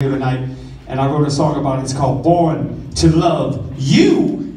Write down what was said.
One night, and I wrote a song about it. It's called Born to Love You.